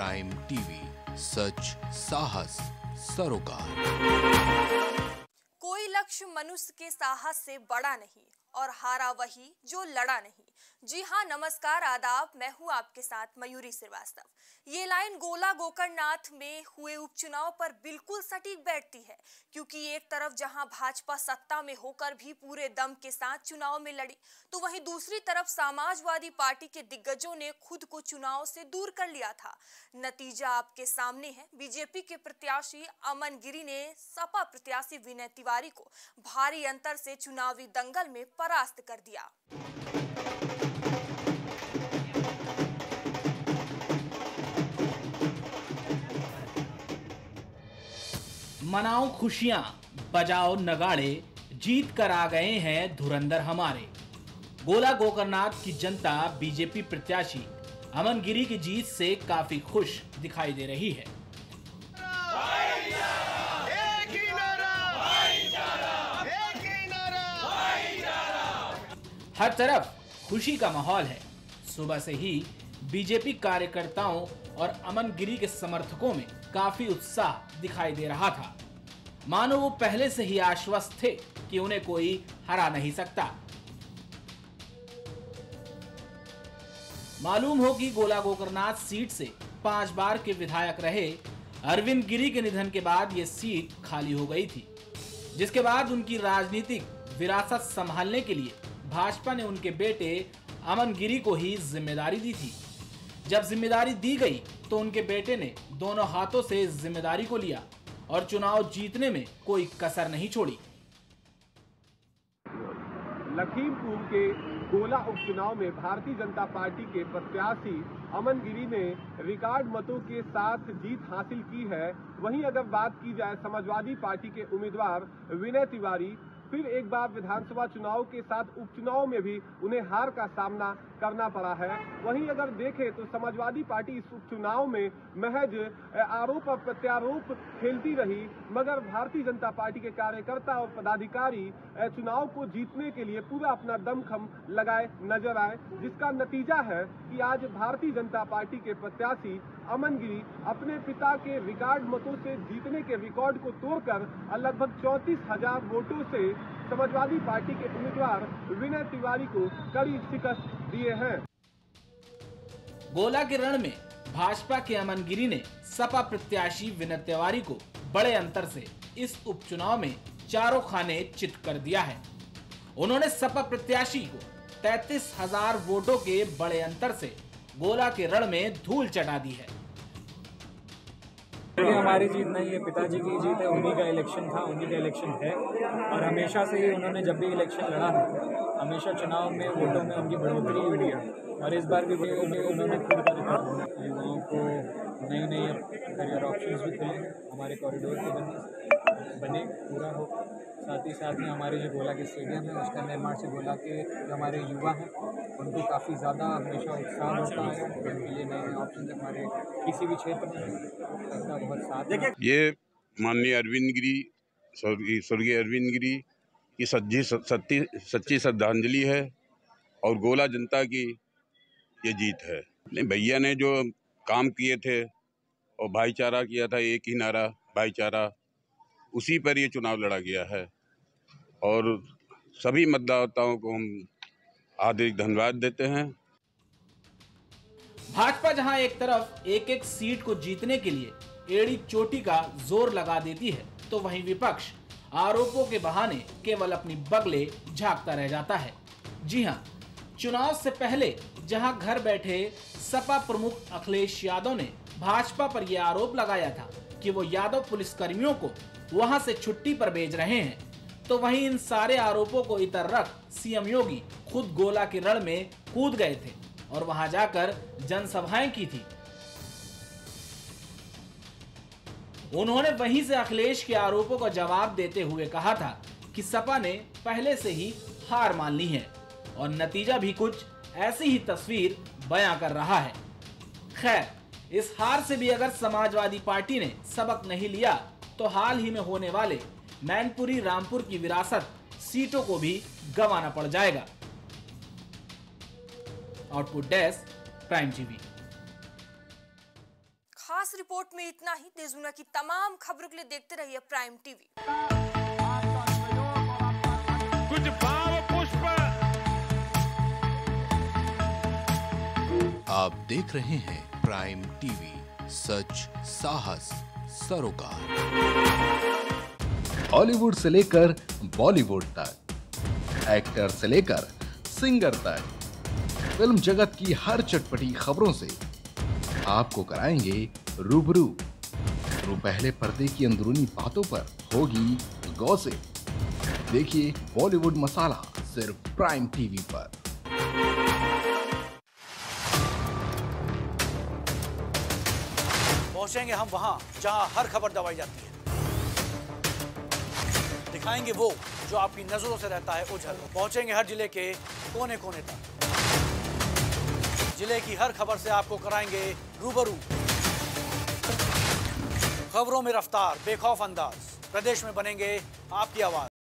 Prime TV सच, साहस, सरोकार। कोई लक्ष्य मनुष्य के साहस से बड़ा नहीं और हारा वही जो लड़ा नहीं। जी हाँ नमस्कार, आदाब। मैं हूँ आपके साथ मयूरी श्रीवास्तव। ये लाइन गोला गोकर्णनाथ में हुए उपचुनाव पर बिल्कुल सटीक बैठती है, क्योंकि एक तरफ़ जहाँ भाजपा सत्ता में होकर भी पूरे दम के साथ चुनाव में लड़ी तो वहीं दूसरी तरफ़ समाजवादी पार्टी के दिग्गजों ने खुद को चुनाव से दूर कर लिया था। नतीजा आपके सामने है। बीजेपी के प्रत्याशी अमन गिरी ने सपा प्रत्याशी विनय तिवारी को भारी अंतर से चुनावी दंगल में परास्त कर दिया। मनाओ खुशियाँ, बजाओ नगाड़े, जीत कर आ गए हैं धुरंधर हमारे। गोला गोकरनाथ की जनता, बीजेपी प्रत्याशी अमन गिरी की जीत से काफ़ी खुश दिखाई दे रही है। हर तरफ़ खुशी का माहौल है। सुबह से ही बीजेपी कार्यकर्ताओं और अमन गिरी के समर्थकों में काफ़ी उत्साह दिखाई दे रहा था। मानो वो पहले से ही आश्वस्त थे कि उन्हें कोई हरा नहीं सकता। मालूम हो कि गोला गोकरनाथ सीट से पाँच बार के विधायक रहे, अरविंद गिरी के निधन के बाद ये सीट खाली हो गई थी, जिसके बाद उनकी राजनीतिक विरासत संभालने के लिए भाजपा ने उनके बेटे अमन गिरी को ही ज़िम्मेदारी दी थी। जब ज़िम्मेदारी दी गई तो उनके बेटे ने दोनों हाथों से ज़िम्मेदारी को लिया। और चुनाव जीतने में कोई कसर नहीं छोड़ी। लखीमपुर के गोला उपचुनाव में भारतीय जनता पार्टी के प्रत्याशी अमन गिरी ने रिकॉर्ड मतों के साथ जीत हासिल की है। वहीं अगर बात की जाए समाजवादी पार्टी के उम्मीदवार विनय तिवारी फिर एक बार विधानसभा चुनाव के साथ उपचुनाव में भी उन्हें हार का सामना करना पड़ा है। वहीं अगर देखें तो समाजवादी पार्टी इस उपचुनाव में महज आरोप और प्रत्यारोप खेलती रही, मगर भारतीय जनता पार्टी के कार्यकर्ता और पदाधिकारी चुनाव को जीतने के लिए पूरा अपना दमखम लगाए नज़र आए, जिसका नतीजा है कि आज भारतीय जनता पार्टी के प्रत्याशी अमन गिरी अपने पिता के रिकॉर्ड मतों से जीतने के रिकॉर्ड को तोड़कर लगभग चौंतीस हज़ार वोटों से समाजवादी पार्टी के उम्मीदवार विनय तिवारी को कड़ी शिकस्त दिए हैं। गोला के रण में भाजपा के अमन गिरी ने सपा प्रत्याशी विनय तिवारी को बड़े अंतर से इस उपचुनाव में चारों खाने चित कर दिया है। उन्होंने सपा प्रत्याशी को तैतीस हज़ार वोटों के बड़े अंतर से गोला के रण में धूल चटा दी है। ये हमारी जीत नहीं है, पिताजी की जीत है, उन्हीं का इलेक्शन था, उन्हीं का इलेक्शन है। और हमेशा से ही उन्होंने जब भी इलेक्शन लड़ा है हमेशा चुनाव में, वोटों में उनकी बढ़ोतरी हुई है। और इस बार भी उन्होंने खुद का युवाओं को नई नई करियर ऑप्शन भी खुले हमारे कॉरिडोर के बने बने, पूरा हो। साथ ही साथ में हमारे जो गोला के स्टेडियम है, उसका निर्माण से गोला के जो हमारे युवा हैं, उनको काफ़ी ज़्यादा हमेशा उत्साह होता है। उनके लिए नए ऑप्शन हमारे किसी भी क्षेत्र में बहुत साथ ये माननीय अरविंद गिरी स्वर्गीय अरविंद गिरी की सच्ची सच्ची सच्ची श्रद्धांजलि है और गोला जनता की ये जीत है। नहीं, भैया ने जो काम किए थे और भाईचारा किया था, एक ही नारा, भाईचारा, उसी पर ये चुनाव लड़ा गया है। और सभी मतदाताओं को हम आदरिक धन्यवाद देते हैं। भाजपा जहाँ एक तरफ़ एक एक सीट को जीतने के लिए एड़ी चोटी का ज़ोर लगा देती है तो वहीं विपक्ष आरोपों के बहाने केवल अपनी बगले झांकता रह जाता है। जी हाँ, चुनाव से पहले जहाँ घर बैठे सपा प्रमुख अखिलेश यादव ने भाजपा पर यह आरोप लगाया था कि वो यादव पुलिस कर्मियों को वहाँ से छुट्टी पर भेज रहे हैं। तो वहीं इन सारे आरोपों को इतर रख सीएम योगी खुद गोला के रण में कूद गए थे और वहाँ जाकर जनसभाएँ की थी। उन्होंने वहीं से अखिलेश के आरोपों का जवाब देते हुए कहा था कि सपा ने पहले से ही हार मान ली है और नतीजा भी कुछ ऐसी ही तस्वीर बयां कर रहा है। खैर, इस हार से भी अगर समाजवादी पार्टी ने सबक नहीं लिया तो हाल ही में होने वाले मैनपुरी रामपुर की विरासत सीटों को भी गंवाना पड़ जाएगा। Output desk Prime TV. खास रिपोर्ट में इतना ही। देश दुनिया की तमाम खबरों के लिए देखते रहिए प्राइम टीवी। कुछ भाव पुष्प। आप देख रहे हैं प्राइम टीवी। सच साहस सरोकार। हॉलीवुड से लेकर बॉलीवुड तक, एक्टर से लेकर सिंगर तक। फ़िल्म जगत की हर चटपटी खबरों से आपको कराएँगे रूबरू। तो पहले पर्दे की अंदरूनी बातों पर होगी गॉसिप देखिए बॉलीवुड मसाला सिर्फ़ प्राइम टीवी पर। पहुँचेंगे हम वहाँ, जहाँ हर खबर दबाई जाती है। दिखाएँगे वो जो आपकी नज़रों से रहता है उजल पहुँचेंगे हर ज़िले के कोने कोने तक। ज़िले की हर खबर से आपको कराएँगे रूबरू। खबरों में रफ्तार, बेखौफ अंदाज। प्रदेश में बनेंगे आपकी आवाज़।